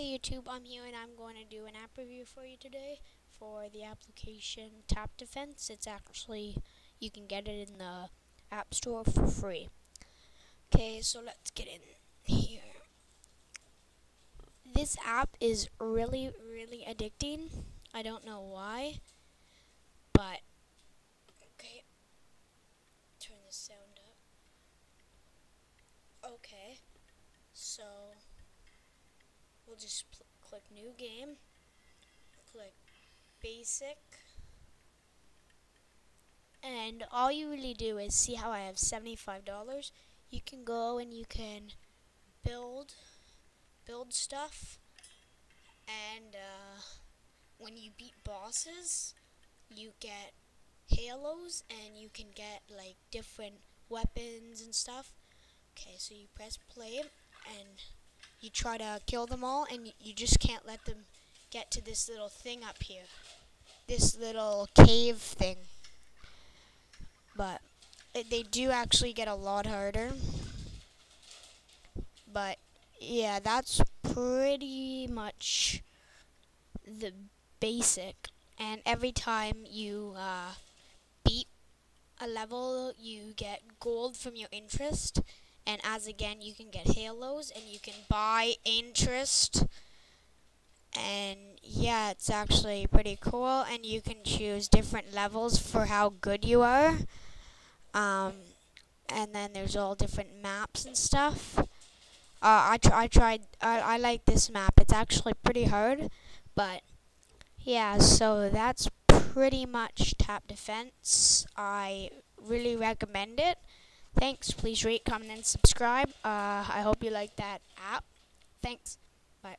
Hey YouTube, I'm here and I'm going to do an app review for you today for the application Tap Defense. It's actually, you can get it in the App Store for free. Okay, so let's get in here. This app is really, really addicting. I don't know why, but, okay, turn the sound up. Okay, so we'll just click new game, click basic, and all you really do is see how I have $75. You can go and you can build, build stuff, and uh, when you beat bosses, you get halos, and you can get like different weapons and stuff. Okay, so you press play, and you try to kill them all, and you just can't let them get to this little thing up here. This little cave thing. But they do actually get a lot harder. But yeah, that's pretty much the basic. And every time you uh, beat a level, you get gold from your interest and as again you can get halos and you can buy interest. And yeah it's actually pretty cool. And you can choose different levels for how good you are. Um, and then there's all different maps and stuff. Uh, I, tr I tried I, I like this map. It's actually pretty hard but yeah so that's pretty much tap defense. I really recommend it Thanks. Please rate, comment, and subscribe. Uh, I hope you like that app. Thanks. Bye.